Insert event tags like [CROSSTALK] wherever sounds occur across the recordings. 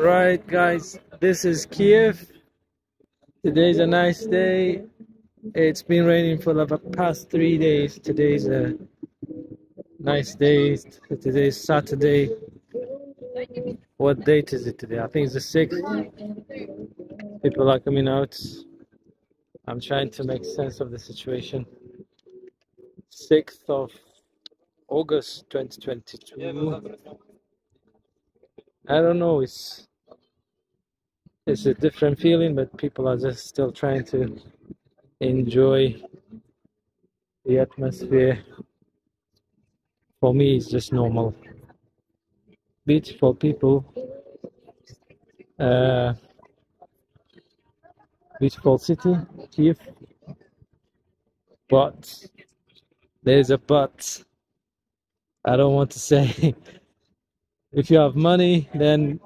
Right, guys, this is Kiev. Today's a nice day. It's been raining for the past three days. Today's a nice day. Today's Saturday. What date is it today? I think it's the 6th. People are coming out. I'm trying to make sense of the situation. 6th of August 2022. I don't know, it's it's a different feeling, but people are just still trying to enjoy the atmosphere. For me, it's just normal. Beautiful people, uh, beautiful city, Kiev, but there's a but. I don't want to say. [LAUGHS] if you have money, then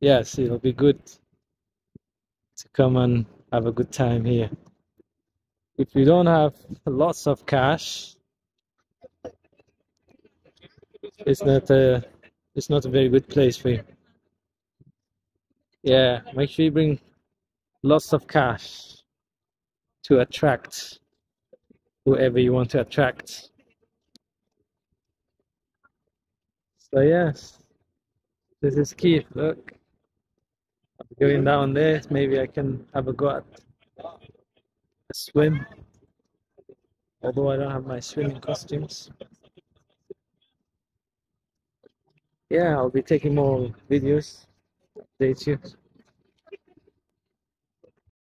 yes, it'll be good to come and have a good time here. If you don't have lots of cash, it's not a it's not a very good place for you. Yeah, make sure you bring lots of cash to attract whoever you want to attract. So yes, this is Kiev. Look, I'm going down there. Maybe I can have a go at a swim. Although I don't have my swimming costumes. Yeah, I'll be taking more videos. Update you.